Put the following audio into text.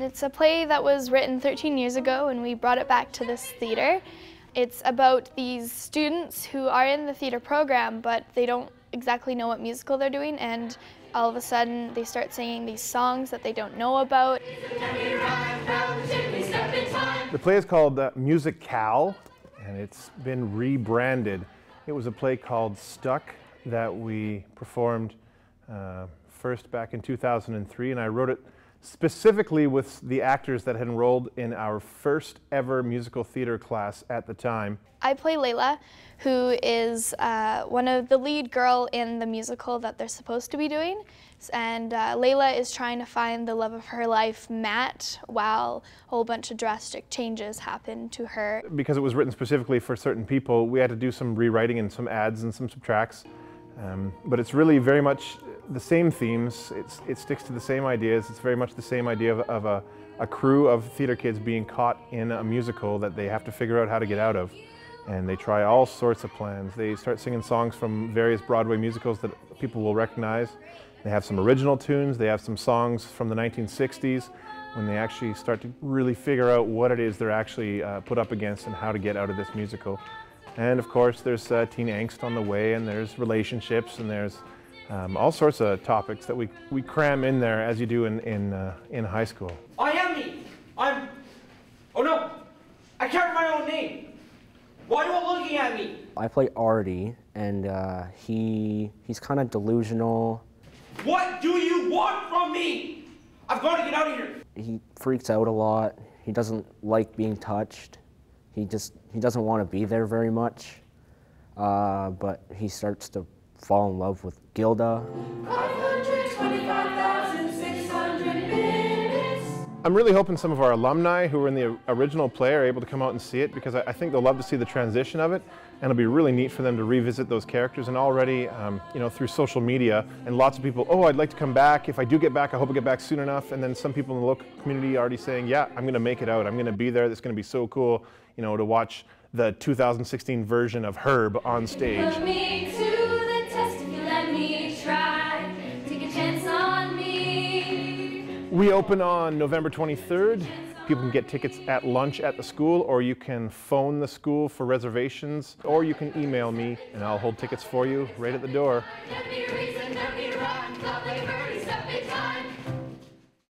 It's a play that was written 13 years ago and we brought it back to this theatre. It's about these students who are in the theatre program but they don't exactly know what musical they're doing and all of a sudden they start singing these songs that they don't know about. The play is called uh, MusiKal and it's been rebranded. It was a play called Stuck that we performed uh, first back in 2003 and I wrote it specifically with the actors that had enrolled in our first ever musical theater class at the time. I play Layla, who is uh, one of the lead girl in the musical that they're supposed to be doing. And uh, Layla is trying to find the love of her life, Matt, while a whole bunch of drastic changes happen to her. Because it was written specifically for certain people, we had to do some rewriting and some adds and some subtracts. Um, but it's really very much the same themes. It's, it sticks to the same ideas. It's very much the same idea of, of a, a, crew of theater kids being caught in a musical that they have to figure out how to get out of. And they try all sorts of plans. They start singing songs from various Broadway musicals that people will recognize. They have some original tunes. They have some songs from the 1960s when they actually start to really figure out what it is they're actually uh, put up against and how to get out of this musical. And of course, there's uh, teen angst on the way, and there's relationships, and there's um, all sorts of topics that we, we cram in there as you do in, in, uh, in high school. I am me. I'm. Oh no! I can't my own name. Why are you all looking at me? I play Artie, and uh, he he's kind of delusional. What do you want from me? I've got to get out of here. He freaks out a lot. He doesn't like being touched. He just he doesn't want to be there very much, uh, but he starts to fall in love with Gilda. I'm really hoping some of our alumni who were in the original play are able to come out and see it because I, think they'll love to see the transition of it and it'll be really neat for them to revisit those characters and already, um, you know, through social media and lots of people, oh, I'd like to come back. If I do get back, I hope I get back soon enough. And then some people in the local community already saying, yeah, I'm going to make it out. I'm going to be there. It's going to be so cool, you know, to watch the 2016 version of Herb on stage. We open on November 23rd. People can get tickets at lunch at the school, or you can phone the school for reservations, or you can email me and I'll hold tickets for you right at the door.